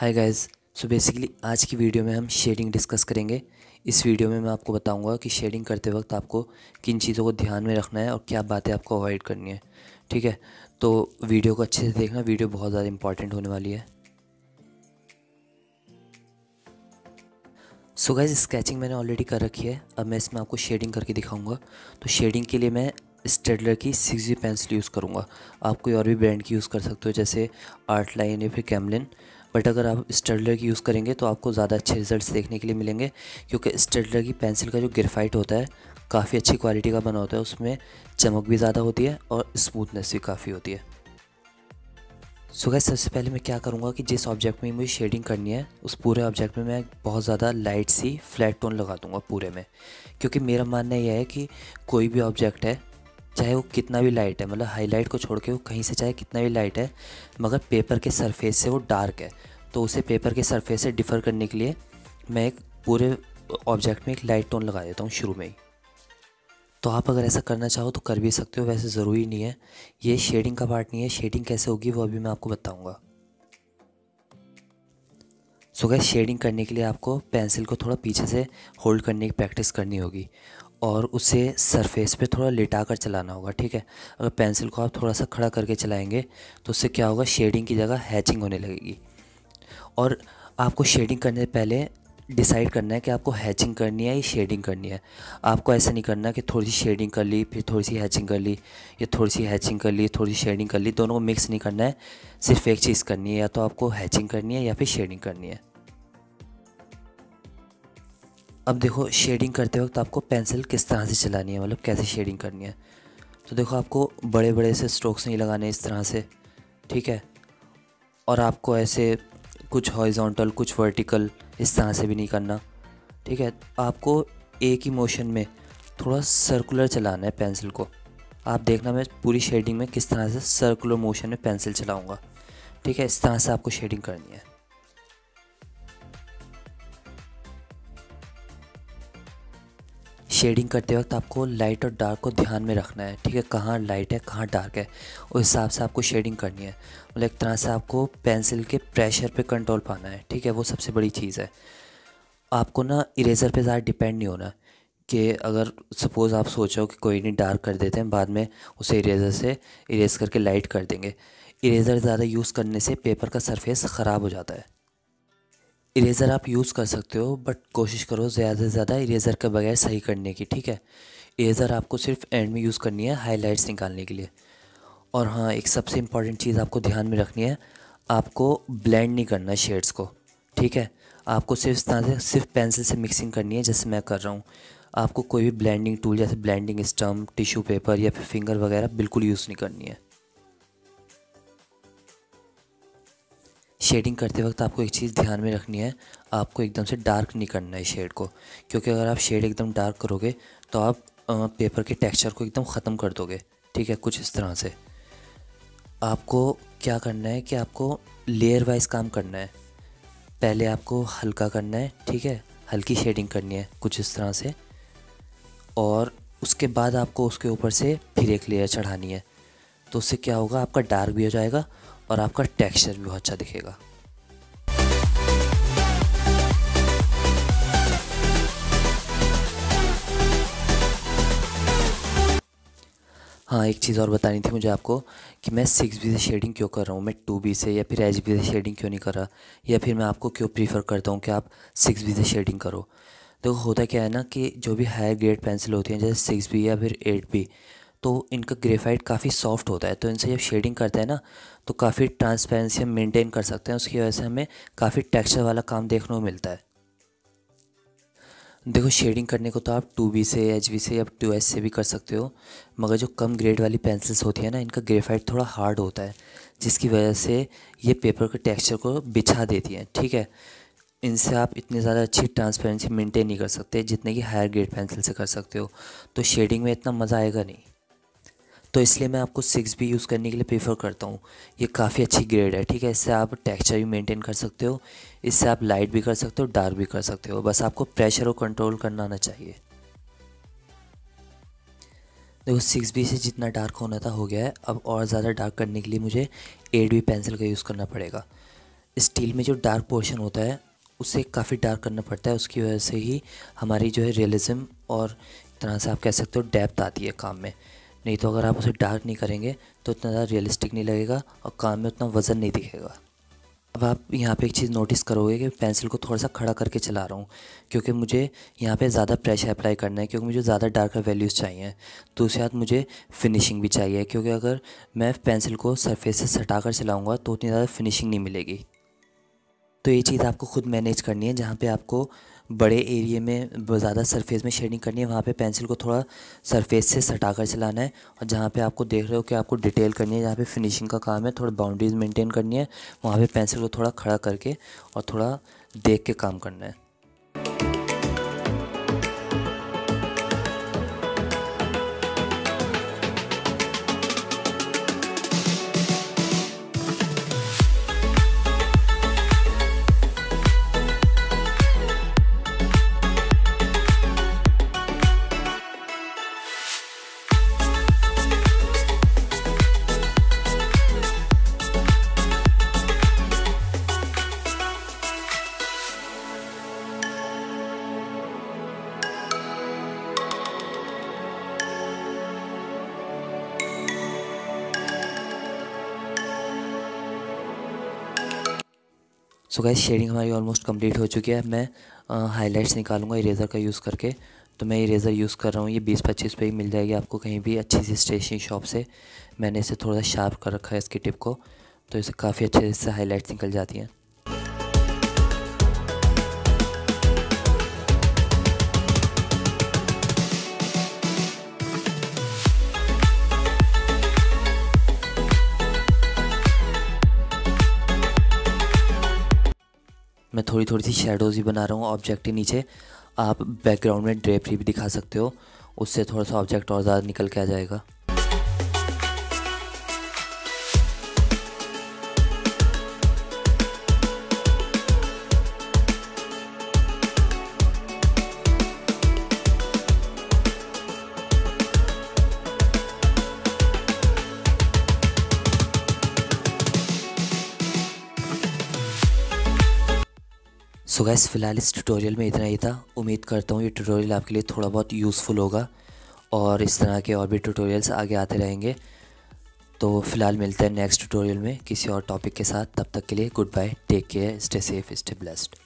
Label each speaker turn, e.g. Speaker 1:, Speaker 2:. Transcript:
Speaker 1: Hi guys so basically आज की video में हम शेडिंग डिस्कस करेंगे। इस वीडियो में मैं आपको बताऊँगा कि शेडिंग करते वक्त आपको किन चीज़ों को ध्यान में रखना है और क्या बातें आपको अवॉइड करनी है। ठीक है? तो वीडियो को अच्छे से देखना वीडियो बहुत ज़्यादा इंपॉर्टेंट होने वाली है। सो गाइज़ स्केचिंग मैंने ऑलरेडी कर रखी है। अब मैं इसमें आपको शेडिंग करके दिखाऊँगा। तो शेडिंग के लिए मैं स्टेडलर की सिक्स जी पेंसिल यूज़ करूँगा। आप कोई और भी ब्रांड की यूज़ कर सकते हो, जैसे आर्ट लाइन या फिर कैमलिन बट अगर आप स्टेडलर की यूज़ करेंगे तो आपको ज़्यादा अच्छे रिजल्ट्स देखने के लिए मिलेंगे, क्योंकि स्टेडलर की पेंसिल का जो ग्रेफाइट होता है, काफ़ी अच्छी क्वालिटी का बना होता है, उसमें चमक भी ज़्यादा होती है और स्मूथनेस भी काफ़ी होती है। सो so सबसे पहले मैं क्या करूँगा कि जिस ऑब्जेक्ट में मुझे शेडिंग करनी है, उस पूरे ऑब्जेक्ट में मैं बहुत ज़्यादा लाइट सी फ्लैट टोन लगा दूँगा पूरे में। क्योंकि मेरा मानना यह है कि कोई भी ऑब्जेक्ट है चाहे वो कितना भी लाइट है मतलब हाईलाइट को छोड़ के वो कहीं से चाहे कितना भी लाइट है, मगर पेपर के सरफेस से वो डार्क है। तो उसे पेपर के सरफेस से डिफ़र करने के लिए मैं एक पूरे ऑब्जेक्ट में एक लाइट टोन लगा देता हूँ शुरू में ही। तो आप अगर ऐसा करना चाहो तो कर भी सकते हो, वैसे ज़रूरी नहीं है। ये शेडिंग का पार्ट नहीं है शेडिंग कैसे होगी वो अभी मैं आपको बताऊँगा। सो गैस शेडिंग करने के लिए आपको पेंसिल को थोड़ा पीछे से होल्ड करने की प्रैक्टिस करनी होगी। और उसे सरफेस पे थोड़ा लेटा कर चलाना होगा, ठीक है? अगर पेंसिल को आप थोड़ा सा खड़ा करके चलाएँगे तो उससे क्या होगा? शेडिंग की जगह हैचिंग होने लगेगी। और आपको शेडिंग करने से पहले डिसाइड करना है कि आपको हैचिंग करनी है या शेडिंग करनी है। आपको ऐसा नहीं करना कि थोड़ी सी शेडिंग कर ली, फिर थोड़ी सी हैचिंग कर ली, या थोड़ी सी हैचिंग कर ली, थोड़ी सी शेडिंग कर ली, दोनों को मिक्स नहीं करना है। सिर्फ़ एक चीज़ करनी है, या तो आपको हैचिंग करनी है या फिर शेडिंग करनी है। अब देखो शेडिंग करते वक्त आपको पेंसिल किस तरह से चलानी है मतलब कैसे शेडिंग करनी है। तो देखो, आपको बड़े बड़े से स्ट्रोक्स नहीं लगाने इस तरह से, ठीक है? और आपको ऐसे कुछ हॉरिजॉन्टल कुछ वर्टिकल इस तरह से भी नहीं करना, ठीक है? आपको एक ही मोशन में थोड़ा सर्कुलर चलाना है पेंसिल को। आप देखना मैं पूरी शेडिंग में किस तरह से सर्कुलर मोशन में पेंसिल चलाऊँगा, ठीक है? इस तरह से आपको शेडिंग करनी है। शेडिंग करते वक्त आपको लाइट और डार्क को ध्यान में रखना है, ठीक है? कहाँ लाइट है, कहाँ डार्क है, उस हिसाब से आपको शेडिंग करनी है। मतलब एक तरह से आपको पेंसिल के प्रेशर पे कंट्रोल पाना है, ठीक है? वो सबसे बड़ी चीज़ है। आपको ना इरेज़र पे ज़्यादा डिपेंड नहीं होना कि अगर सपोज़ आप सोचो कि कोई नहीं डार्क कर देते हैं, बाद में उसे इरेज़र से इरेज़ करके लाइट कर देंगे। इरेज़र ज़्यादा यूज़ करने से पेपर का सरफेस ख़राब हो जाता है। इरेज़र आप यूज़ कर सकते हो, बट कोशिश करो ज़्यादा से ज़्यादा इरेज़र के बगैर सही करने की, ठीक है? इरेज़र आपको सिर्फ़ एंड में यूज़ करनी है, हाइलाइट्स निकालने के लिए। और हाँ एक सबसे इंपॉर्टेंट चीज़ आपको ध्यान में रखनी है, आपको ब्लेंड नहीं करना शेड्स को, ठीक है? आपको सिर्फ़ इस तरह से, सिर्फ़ पेंसिल से मिक्सिंग करनी है, जैसे मैं कर रहा हूँ। आपको कोई भी ब्लेंडिंग टूल, जैसे ब्लेंडिंग स्टम्प, टिश्यू पेपर या फिर फिंगर वगैरह बिल्कुल यूज़ नहीं करनी है। शेडिंग करते वक्त आपको एक चीज़ ध्यान में रखनी है, आपको एकदम से डार्क नहीं करना है शेड को। क्योंकि अगर आप शेड एकदम डार्क करोगे तो आप पेपर के टेक्सचर को एकदम ख़त्म कर दोगे, ठीक है, कुछ इस तरह से। आपको क्या करना है कि आपको लेयर वाइज काम करना है। पहले आपको हल्का करना है, ठीक है, हल्की शेडिंग करनी है, कुछ इस तरह से। और उसके बाद आपको उसके ऊपर से फिर एक लेयर चढ़ानी है। तो उससे क्या होगा, आपका डार्क भी हो जाएगा और आपका टेक्सचर भी बहुत अच्छा दिखेगा। हाँ एक चीज़ और बतानी थी मुझे आपको कि मैं सिक्स बी से शेडिंग क्यों कर रहा हूँ? मैं टू बी से या फिर एच बी से शेडिंग क्यों नहीं कर रहा? या फिर मैं आपको क्यों प्रीफर करता हूँ कि आप सिक्स बी से शेडिंग करो? देखो, होता क्या है ना कि जो भी हायर ग्रेड पेंसिल होती हैं, जैसे सिक्स बी या फिर एट बी तो इनका ग्रेफाइट काफ़ी सॉफ्ट होता है तो इनसे जब शेडिंग करते हैं ना तो काफ़ी ट्रांसपेरेंसी हम मेनटेन कर सकते हैं। उसकी वजह से हमें काफ़ी टेक्सचर वाला काम देखने को मिलता है। देखो शेडिंग करने को तो आप टू बी से एच बी से या टू एस से भी कर सकते हो, मगर जो कम ग्रेड वाली पेंसिल्स होती है ना, इनका ग्रेफाइट थोड़ा हार्ड होता है, जिसकी वजह से ये पेपर के टेक्सचर को बिछा देती हैं, ठीक है? इनसे आप इतनी ज़्यादा अच्छी ट्रांसपेरेंसी मेंटेन नहीं कर सकते, जितने कि हायर ग्रेड पेंसिल से कर सकते हो। तो शेडिंग में इतना मज़ा आएगा नहीं। तो इसलिए मैं आपको सिक्स भी यूज़ करने के लिए प्रीफर करता हूँ। ये काफ़ी अच्छी ग्रेड है, ठीक है? इससे आप टेक्सचर भी मेंटेन कर सकते हो, इससे आप लाइट भी कर सकते हो डार्क भी कर सकते हो। बस आपको प्रेशर और कंट्रोल करना आना चाहिए। देखो सिक्स बी से जितना डार्क होना था, हो गया है। अब और ज़्यादा डार्क करने के लिए मुझे एट बी पेंसिल का यूज़ करना पड़ेगा। स्टील में जो डार्क पोर्शन होता है, उसे काफ़ी डार्क करना पड़ता है। उसकी वजह से ही हमारी जो है रियलिज़म और तरह से आप कह सकते हो डेप्थ आती है काम में। नहीं तो अगर आप उसे डार्क नहीं करेंगे तो उतना ज़्यादा रियलिस्टिक नहीं लगेगा और काम में उतना वज़न नहीं दिखेगा। अब आप यहाँ पे एक चीज़ नोटिस करोगे कि पेंसिल को थोड़ा सा खड़ा करके चला रहा हूँ, क्योंकि मुझे यहाँ पे ज़्यादा प्रेशर अप्लाई करना है, क्योंकि मुझे ज़्यादा डार्कर वैल्यूज़ चाहिए। दूसरी बात मुझे फिनिशिंग भी चाहिए, क्योंकि अगर मैं पेंसिल को सरफेस से सटा कर चलाऊँगा तो उतनी ज़्यादा फिनिशिंग नहीं मिलेगी। तो ये चीज़ आपको खुद मैनेज करनी है, जहाँ पर आपको बड़े एरिए में ज़्यादा सरफेस में शेडिंग करनी है, वहाँ पे पेंसिल को थोड़ा सरफेस से सटा कर चलाना है और जहाँ पे आपको देख रहे हो कि आपको डिटेल करनी है, जहाँ पे फिनिशिंग का काम है, थोड़ा बाउंड्रीज मेंटेन करनी है, वहाँ पे पेंसिल को थोड़ा खड़ा करके और थोड़ा देख के काम करना है। सो गैस शेडिंग हमारी ऑलमोस्ट कंप्लीट हो चुकी है। मैं हाईलाइट्स निकालूँगा इरेज़र का यूज़ करके। तो मैं इरेज़र यूज़ कर रहा हूँ। ये बीस पच्चीस पे ही मिल जाएगी आपको कहीं भी अच्छी सी स्टेशनरी शॉप से। मैंने इसे थोड़ा शार्प कर रखा है इसकी टिप को। तो इसे काफ़ी अच्छे से हाईलाइट्स निकल जाती हैं। मैं थोड़ी थोड़ी सी शेडोज़ भी बना रहा हूँ ऑब्जेक्ट के नीचे। आप बैकग्राउंड में ड्रेपरी भी दिखा सकते हो, उससे थोड़ा सा ऑब्जेक्ट और ज़्यादा निकल के आ जाएगा। सो गैस फ़िलहाल इस ट्यूटोरियल में इतना ही था। उम्मीद करता हूँ ये ट्यूटोरियल आपके लिए थोड़ा बहुत यूज़फुल होगा और इस तरह के और भी ट्यूटोरियल्स आगे आते रहेंगे। तो फ़िलहाल मिलते हैं नेक्स्ट ट्यूटोरियल में किसी और टॉपिक के साथ। तब तक के लिए goodbye take care stay safe stay blessed